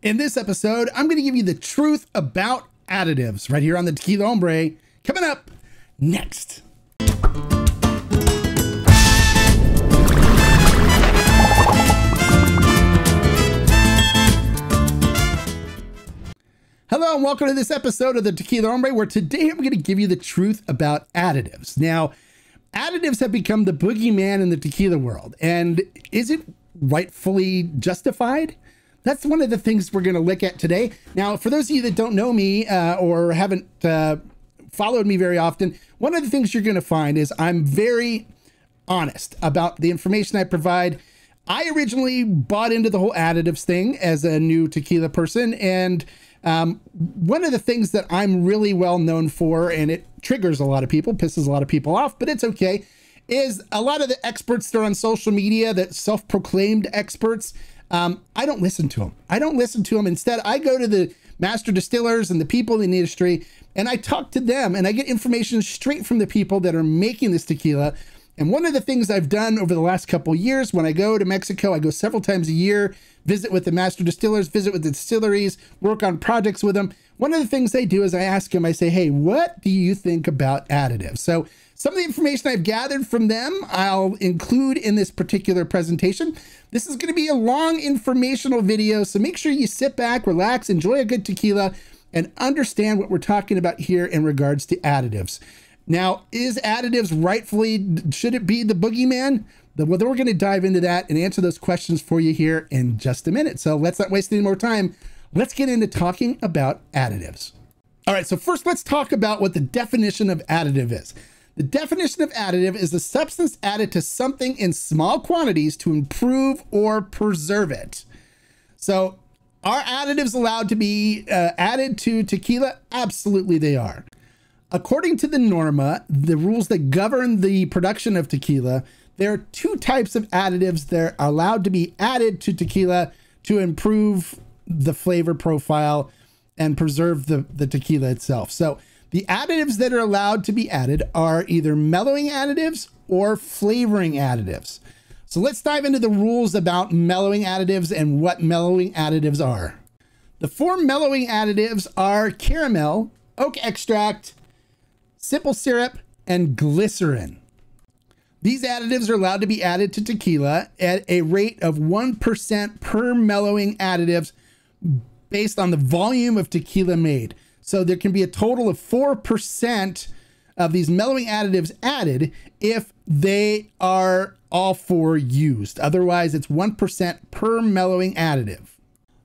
In this episode, I'm going to give you the truth about additives right here on the Tequila Hombre. Coming up next. Hello and welcome to this episode of the Tequila Hombre, where today I'm going to give you the truth about additives. Now, additives have become the boogeyman in the tequila world, and is it rightfully justified? That's one of the things we're going to look at today. Now, for those of you that don't know me uh, or haven't uh, followed me very often, one of the things you're going to find is I'm very honest about the information I provide. I originally bought into the whole additives thing as a new tequila person. And um, one of the things that I'm really well known for, and it triggers a lot of people, pisses a lot of people off, but it's okay, is a lot of the experts that are on social media, that self proclaimed experts, um, I don't listen to them. I don't listen to them. Instead, I go to the master distillers and the people in the industry and I talk to them and I get information straight from the people that are making this tequila. And one of the things I've done over the last couple years, when I go to Mexico, I go several times a year, visit with the master distillers, visit with the distilleries, work on projects with them. One of the things they do is I ask them, I say, hey, what do you think about additives? So some of the information I've gathered from them, I'll include in this particular presentation. This is going to be a long informational video, so make sure you sit back, relax, enjoy a good tequila, and understand what we're talking about here in regards to additives. Now, is additives rightfully, should it be the boogeyman? Well, we're going to dive into that and answer those questions for you here in just a minute. So let's not waste any more time. Let's get into talking about additives. All right, so first let's talk about what the definition of additive is. The definition of additive is a substance added to something in small quantities to improve or preserve it. So, are additives allowed to be uh, added to tequila? Absolutely, they are. According to the NORMA, the rules that govern the production of tequila, there are two types of additives that are allowed to be added to tequila to improve the flavor profile and preserve the, the tequila itself. So, the additives that are allowed to be added are either mellowing additives or flavoring additives. So let's dive into the rules about mellowing additives and what mellowing additives are. The four mellowing additives are caramel, oak extract, simple syrup, and glycerin. These additives are allowed to be added to tequila at a rate of 1% per mellowing additives based on the volume of tequila made. So there can be a total of 4% of these mellowing additives added if they are all four used. Otherwise, it's 1% per mellowing additive.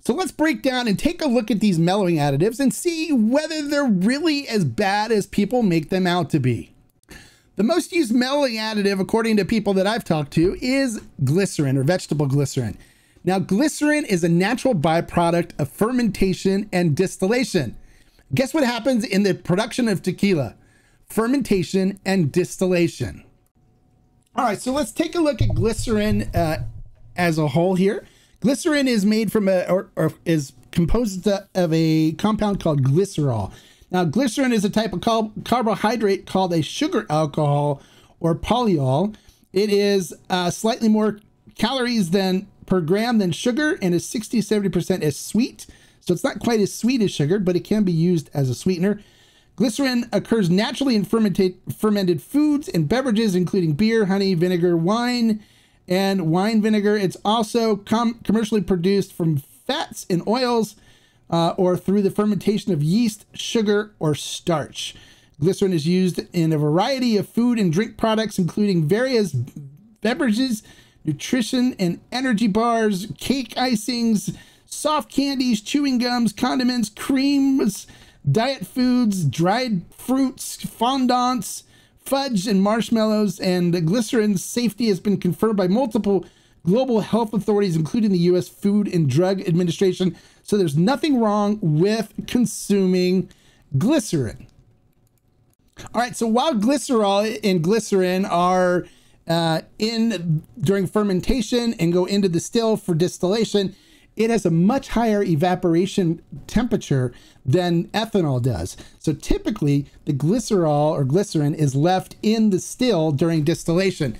So let's break down and take a look at these mellowing additives and see whether they're really as bad as people make them out to be. The most used mellowing additive, according to people that I've talked to, is glycerin or vegetable glycerin. Now, glycerin is a natural byproduct of fermentation and distillation. Guess what happens in the production of tequila? Fermentation and distillation. All right, so let's take a look at glycerin uh, as a whole here. Glycerin is made from a, or, or is composed of a compound called glycerol. Now, glycerin is a type of carbohydrate called a sugar alcohol or polyol. It is uh, slightly more calories than per gram than sugar and is 60 70% as sweet. So it's not quite as sweet as sugar, but it can be used as a sweetener. Glycerin occurs naturally in fermented foods and beverages, including beer, honey, vinegar, wine, and wine vinegar. It's also com commercially produced from fats and oils uh, or through the fermentation of yeast, sugar, or starch. Glycerin is used in a variety of food and drink products, including various beverages, nutrition and energy bars, cake icings, soft candies, chewing gums, condiments, creams, diet foods, dried fruits, fondants, fudge, and marshmallows. And the glycerin's safety has been confirmed by multiple global health authorities, including the U.S. Food and Drug Administration. So there's nothing wrong with consuming glycerin. All right, so while glycerol and glycerin are uh, in during fermentation and go into the still for distillation, it has a much higher evaporation temperature than ethanol does. So typically, the glycerol or glycerin is left in the still during distillation.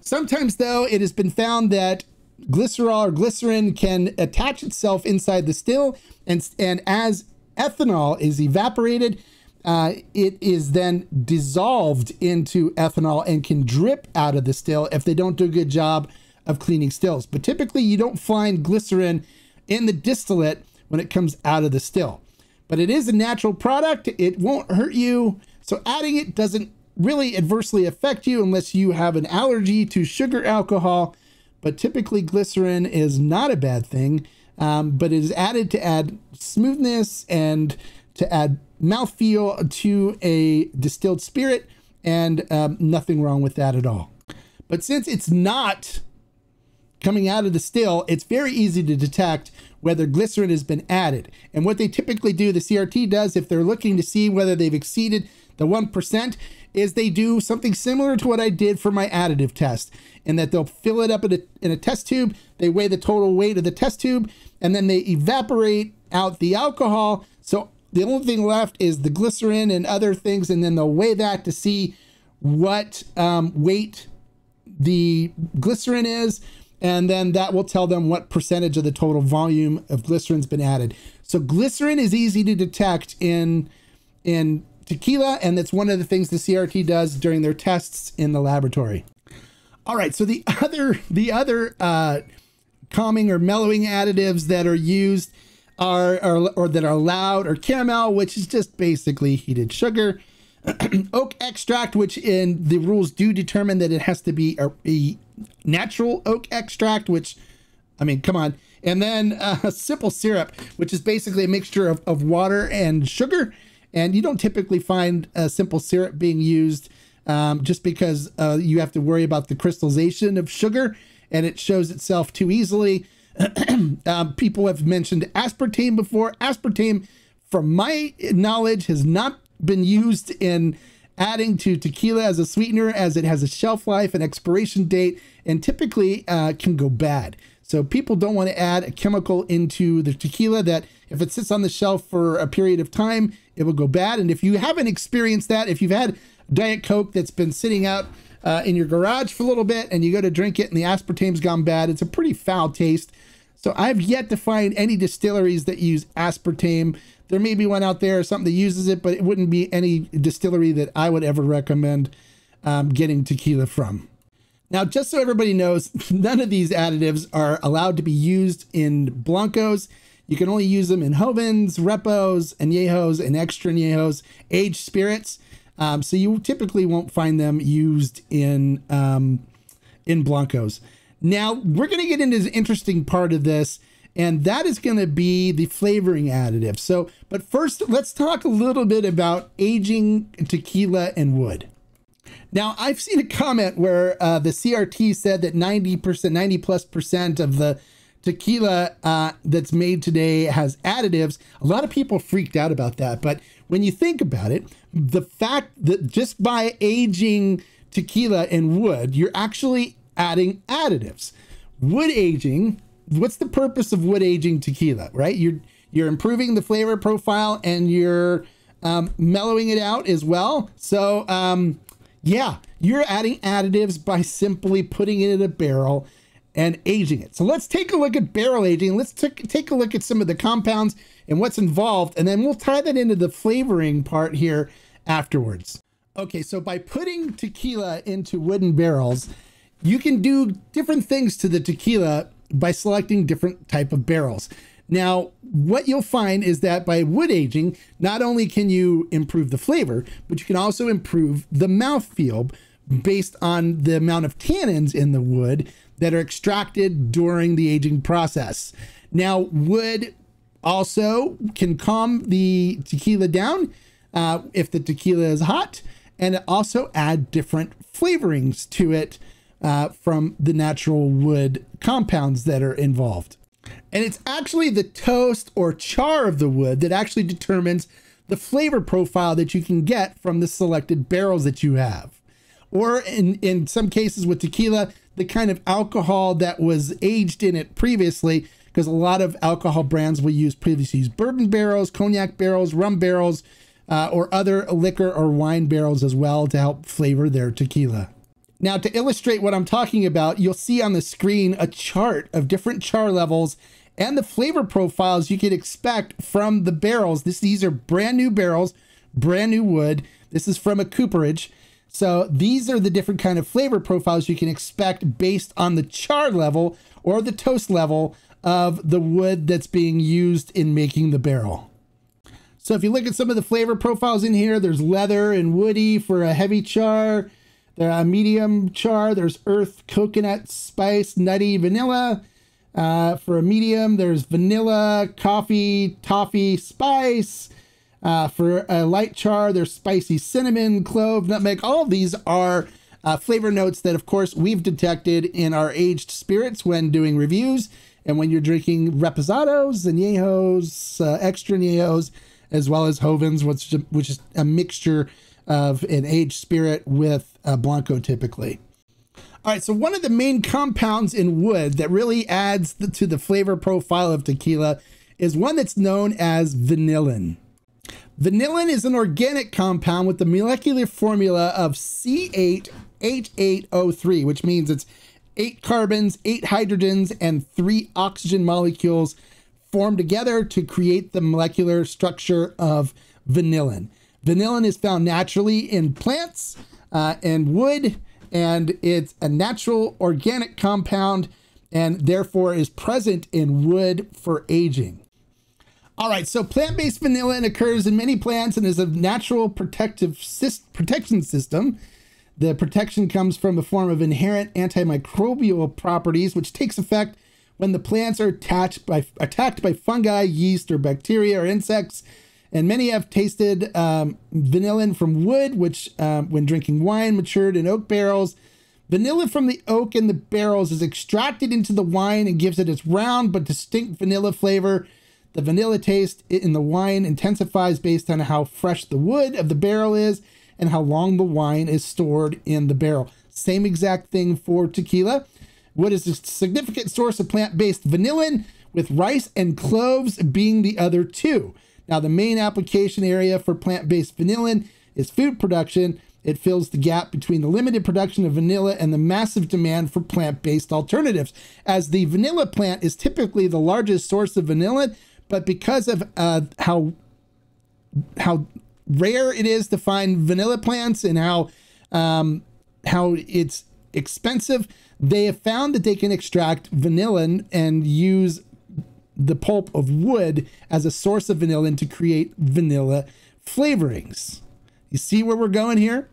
Sometimes, though, it has been found that glycerol or glycerin can attach itself inside the still, and and as ethanol is evaporated, uh, it is then dissolved into ethanol and can drip out of the still if they don't do a good job of cleaning stills. But typically, you don't find glycerin in the distillate when it comes out of the still. But it is a natural product, it won't hurt you. So, adding it doesn't really adversely affect you unless you have an allergy to sugar alcohol. But typically, glycerin is not a bad thing, um, but it is added to add smoothness and to add mouthfeel to a distilled spirit, and um, nothing wrong with that at all. But since it's not coming out of the still, it's very easy to detect whether glycerin has been added. And what they typically do, the CRT does, if they're looking to see whether they've exceeded the 1%, is they do something similar to what I did for my additive test, in that they'll fill it up in a, in a test tube, they weigh the total weight of the test tube, and then they evaporate out the alcohol. So the only thing left is the glycerin and other things, and then they'll weigh that to see what um, weight the glycerin is, and then that will tell them what percentage of the total volume of glycerin's been added. So glycerin is easy to detect in in tequila, and that's one of the things the CRT does during their tests in the laboratory. All right, so the other the other uh, calming or mellowing additives that are used are, are or that are allowed are caramel, which is just basically heated sugar. oak extract, which in the rules do determine that it has to be a, a natural oak extract, which, I mean, come on. And then uh, simple syrup, which is basically a mixture of, of water and sugar. And you don't typically find a simple syrup being used um, just because uh, you have to worry about the crystallization of sugar and it shows itself too easily. um, people have mentioned aspartame before. Aspartame, from my knowledge, has not been used in adding to tequila as a sweetener as it has a shelf life and expiration date and typically uh, can go bad. So people don't want to add a chemical into the tequila that if it sits on the shelf for a period of time, it will go bad. And if you haven't experienced that, if you've had Diet Coke that's been sitting out uh, in your garage for a little bit and you go to drink it and the aspartame's gone bad, it's a pretty foul taste. So I've yet to find any distilleries that use aspartame. There may be one out there or something that uses it, but it wouldn't be any distillery that I would ever recommend um, getting tequila from. Now, just so everybody knows, none of these additives are allowed to be used in Blancos. You can only use them in Jovens, Repos, Añejos, and Extra Añejos, aged spirits. Um, so you typically won't find them used in um, in Blancos. Now, we're going to get into this interesting part of this, and that is going to be the flavoring additive. So, but first, let's talk a little bit about aging tequila and wood. Now, I've seen a comment where uh, the CRT said that 90%, 90 plus percent of the tequila uh, that's made today has additives. A lot of people freaked out about that. But when you think about it, the fact that just by aging tequila in wood, you're actually adding additives. Wood aging, what's the purpose of wood aging tequila, right? You're you're improving the flavor profile and you're um, mellowing it out as well. So um, yeah, you're adding additives by simply putting it in a barrel and aging it. So let's take a look at barrel aging. Let's take a look at some of the compounds and what's involved, and then we'll tie that into the flavoring part here afterwards. Okay, so by putting tequila into wooden barrels, you can do different things to the tequila by selecting different type of barrels. Now, what you'll find is that by wood aging, not only can you improve the flavor, but you can also improve the mouthfeel based on the amount of tannins in the wood that are extracted during the aging process. Now, wood also can calm the tequila down uh, if the tequila is hot, and also add different flavorings to it uh, from the natural wood compounds that are involved. And it's actually the toast or char of the wood that actually determines the flavor profile that you can get from the selected barrels that you have. Or in, in some cases with tequila, the kind of alcohol that was aged in it previously, because a lot of alcohol brands will use previously used bourbon barrels, cognac barrels, rum barrels, uh, or other liquor or wine barrels as well to help flavor their tequila. Now, to illustrate what I'm talking about, you'll see on the screen a chart of different char levels and the flavor profiles you can expect from the barrels. This, these are brand new barrels, brand new wood. This is from a cooperage. So these are the different kind of flavor profiles you can expect based on the char level or the toast level of the wood that's being used in making the barrel. So if you look at some of the flavor profiles in here, there's leather and woody for a heavy char. There are medium char. There's earth, coconut, spice, nutty, vanilla. Uh, for a medium, there's vanilla, coffee, toffee, spice. Uh, for a light char, there's spicy cinnamon, clove, nutmeg. All of these are uh, flavor notes that, of course, we've detected in our aged spirits when doing reviews and when you're drinking reposados, añejos, uh, extra añejos, as well as jovens, which, which is a mixture of an aged spirit with a Blanco typically. All right, so one of the main compounds in wood that really adds the, to the flavor profile of tequila is one that's known as vanillin. Vanillin is an organic compound with the molecular formula of C8H8O3, which means it's eight carbons, eight hydrogens, and three oxygen molecules form together to create the molecular structure of vanillin. Vanillin is found naturally in plants uh, and wood, and it's a natural organic compound and therefore is present in wood for aging. All right, so plant-based vanillin occurs in many plants and is a natural protective protection system. The protection comes from a form of inherent antimicrobial properties, which takes effect when the plants are attached by, attacked by fungi, yeast, or bacteria or insects. And many have tasted um, vanillin from wood, which, um, when drinking wine matured in oak barrels, vanilla from the oak in the barrels is extracted into the wine and gives it its round but distinct vanilla flavor. The vanilla taste in the wine intensifies based on how fresh the wood of the barrel is and how long the wine is stored in the barrel. Same exact thing for tequila. What is a significant source of plant-based vanillin, with rice and cloves being the other two. Now, the main application area for plant-based vanillin is food production. It fills the gap between the limited production of vanilla and the massive demand for plant-based alternatives. As the vanilla plant is typically the largest source of vanillin, but because of uh, how how rare it is to find vanilla plants and how um, how it's expensive, they have found that they can extract vanillin and use the pulp of wood as a source of vanillin to create vanilla flavorings. You see where we're going here?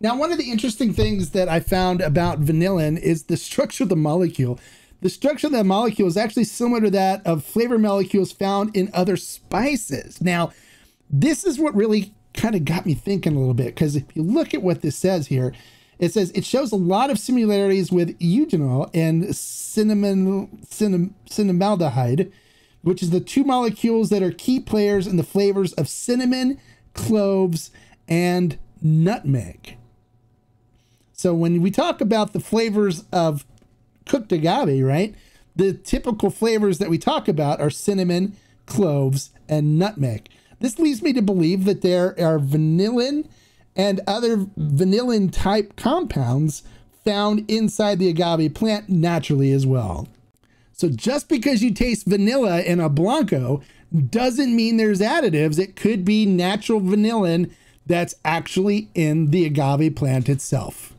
Now, one of the interesting things that I found about vanillin is the structure of the molecule. The structure of that molecule is actually similar to that of flavor molecules found in other spices. Now, this is what really kind of got me thinking a little bit because if you look at what this says here, it says it shows a lot of similarities with eugenol and cinnamon, cinnam, cinnamaldehyde, which is the two molecules that are key players in the flavors of cinnamon, cloves, and nutmeg. So when we talk about the flavors of cooked agave, right? The typical flavors that we talk about are cinnamon, cloves, and nutmeg. This leads me to believe that there are vanillin and other vanillin type compounds found inside the agave plant naturally as well. So just because you taste vanilla in a Blanco doesn't mean there's additives. It could be natural vanillin that's actually in the agave plant itself.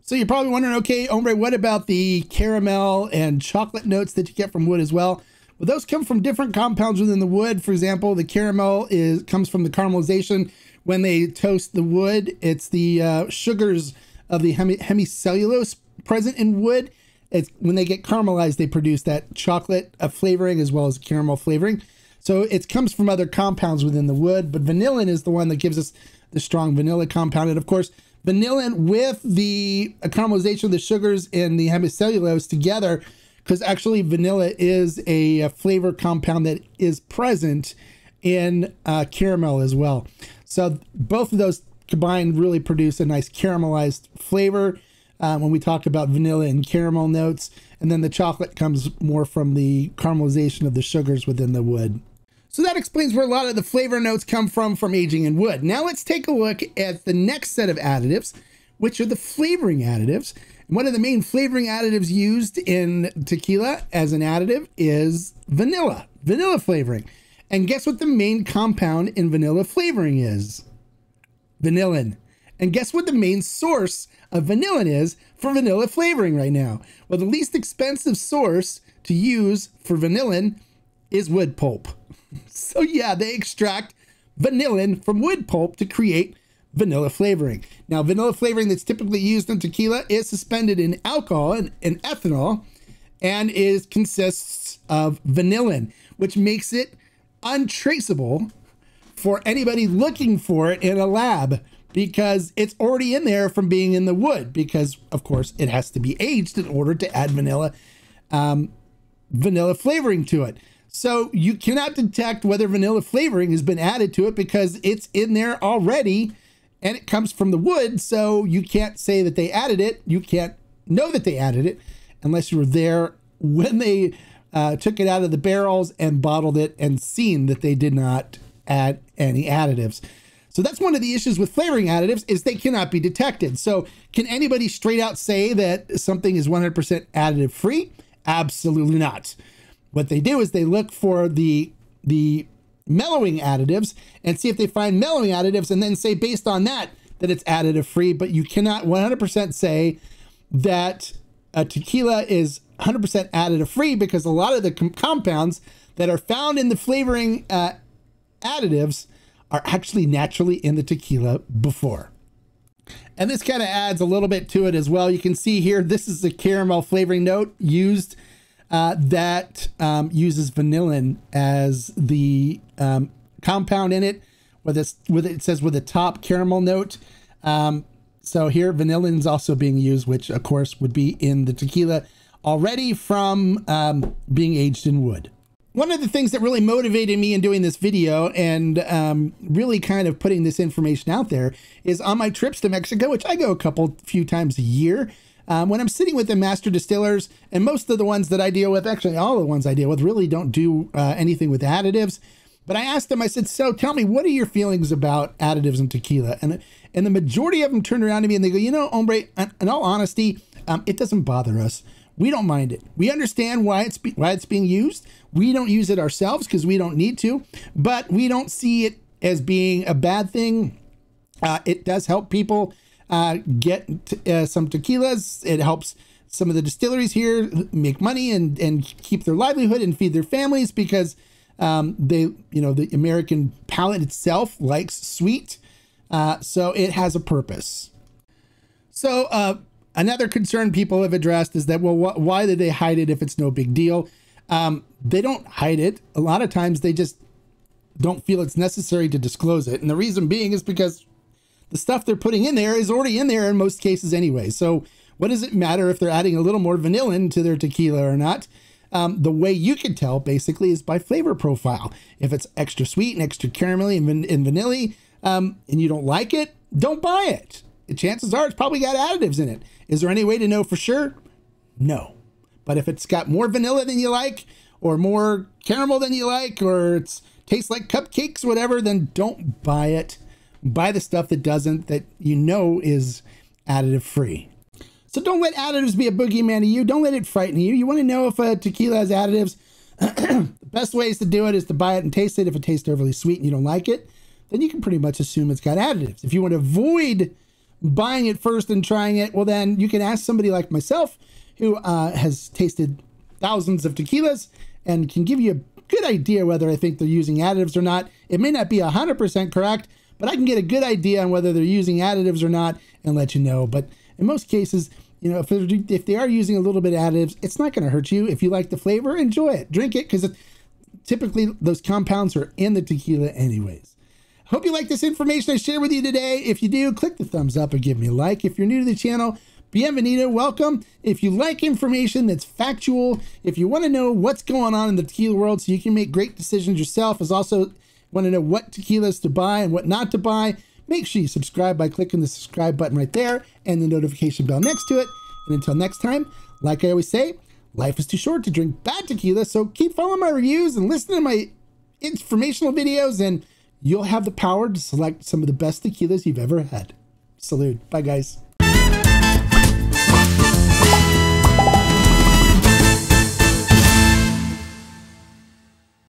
So you're probably wondering, okay, Hombre, what about the caramel and chocolate notes that you get from wood as well? Well, those come from different compounds within the wood. For example, the caramel is comes from the caramelization when they toast the wood. It's the uh, sugars of the hemi hemicellulose present in wood. It's when they get caramelized, they produce that chocolate uh, flavoring as well as caramel flavoring. So it comes from other compounds within the wood, but vanillin is the one that gives us the strong vanilla compound. And of course, vanillin with the caramelization of the sugars and the hemicellulose together because actually vanilla is a, a, flavor compound that is present in uh, caramel as well. So both of those combined really produce a nice caramelized flavor uh, when we talk about vanilla and caramel notes. And then the chocolate comes more from the caramelization of the sugars within the wood. So that explains where a lot of the flavor notes come from from aging in wood. Now let's take a look at the next set of additives, which are the flavoring additives. One of the main flavoring additives used in tequila as an additive is vanilla, vanilla flavoring. And guess what the main compound in vanilla flavoring is? Vanillin. And guess what the main source of vanillin is for vanilla flavoring right now? Well, the least expensive source to use for vanillin is wood pulp. So yeah, they extract vanillin from wood pulp to create vanilla flavoring. Now, vanilla flavoring that's typically used in tequila is suspended in alcohol and, and ethanol and is consists of vanillin, which makes it untraceable for anybody looking for it in a lab because it's already in there from being in the wood because of course it has to be aged in order to add vanilla um, vanilla flavoring to it. So you cannot detect whether vanilla flavoring has been added to it because it's in there already and it comes from the wood. So you can't say that they added it. You can't know that they added it unless you were there when they uh, took it out of the barrels and bottled it and seen that they did not add any additives. So that's one of the issues with flavoring additives is they cannot be detected. So can anybody straight out say that something is 100% additive free? Absolutely not. What they do is they look for the the mellowing additives and see if they find mellowing additives and then say based on that that it's additive free, but you cannot 100% say that a tequila is 100% additive free because a lot of the com compounds that are found in the flavoring uh, additives are actually naturally in the tequila before. And this kind of adds a little bit to it as well. You can see here, this is the caramel flavoring note used uh, that um, uses vanillin as the um, compound in it, with, this, with it, it says with a top caramel note. Um, so here, vanillin is also being used, which of course would be in the tequila already from um, being aged in wood. One of the things that really motivated me in doing this video and um, really kind of putting this information out there is on my trips to Mexico, which I go a couple few times a year. Um, when I'm sitting with the master distillers, and most of the ones that I deal with, actually all the ones I deal with, really don't do uh, anything with additives. But I asked them, I said, so tell me, what are your feelings about additives in tequila? And and the majority of them turned around to me and they go, you know, hombre, in all honesty, um, it doesn't bother us. We don't mind it. We understand why it's why it's being used. We don't use it ourselves because we don't need to, but we don't see it as being a bad thing. Uh, it does help people uh, get uh, some tequilas. It helps some of the distilleries here make money and and keep their livelihood and feed their families because um, they you know the American palate itself likes sweet, uh, so it has a purpose. So uh, another concern people have addressed is that well wh why did they hide it if it's no big deal? Um, they don't hide it. A lot of times they just don't feel it's necessary to disclose it, and the reason being is because the stuff they're putting in there is already in there in most cases anyway. So what does it matter if they're adding a little more vanilla to their tequila or not? Um, the way you can tell basically is by flavor profile. If it's extra sweet and extra caramelly and, van and vanilla, um, and you don't like it, don't buy it. Chances are it's probably got additives in it. Is there any way to know for sure? No. But if it's got more vanilla than you like, or more caramel than you like, or it tastes like cupcakes, whatever, then don't buy it buy the stuff that doesn't, that you know is additive free. So don't let additives be a boogeyman to you. Don't let it frighten you. You want to know if a tequila has additives. the best ways to do it is to buy it and taste it. If it tastes overly sweet and you don't like it, then you can pretty much assume it's got additives. If you want to avoid buying it first and trying it, well, then you can ask somebody like myself who uh, has tasted thousands of tequilas and can give you a good idea whether I think they're using additives or not. It may not be 100% correct, but I can get a good idea on whether they're using additives or not and let you know. But in most cases, you know, if, if they are using a little bit of additives, it's not going to hurt you. If you like the flavor, enjoy it. Drink it because typically those compounds are in the tequila anyways. Hope you like this information I shared with you today. If you do, click the thumbs up and give me a like. If you're new to the channel, bienvenido, welcome. If you like information that's factual, if you want to know what's going on in the tequila world so you can make great decisions yourself, as also Want to know what tequilas to buy and what not to buy? Make sure you subscribe by clicking the subscribe button right there and the notification bell next to it. And until next time, like I always say, life is too short to drink bad tequila, so keep following my reviews and listening to my informational videos, and you'll have the power to select some of the best tequilas you've ever had. Salute. Bye, guys.